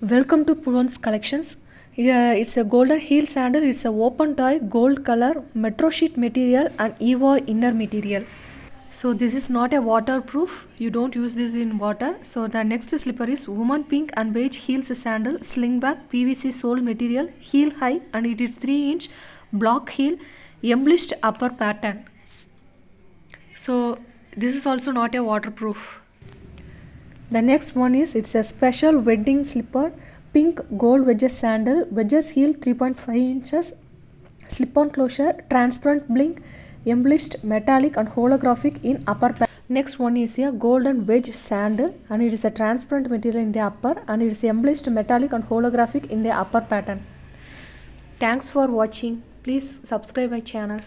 Welcome to Puvans collections. Yeah, uh, it's a golden heel sandal. It's a open tie, gold color, metro sheet material, and EVA inner material. So this is not a waterproof. You don't use this in water. So the next slipper is woman pink and beige heels sandal, slingback, PVC sole material, heel high, and it is 3 inch block heel, embellished upper pattern. So this is also not a waterproof. The next one is it's a special wedding slipper, pink gold wedges sandal, wedges heel 3.5 inches, slip-on closure, transparent blink, embellished metallic and holographic in upper pa- Next one is a golden wedge sandal and it is a transparent material in the upper and it is embellished metallic and holographic in the upper pattern. Thanks for watching. Please subscribe my channel.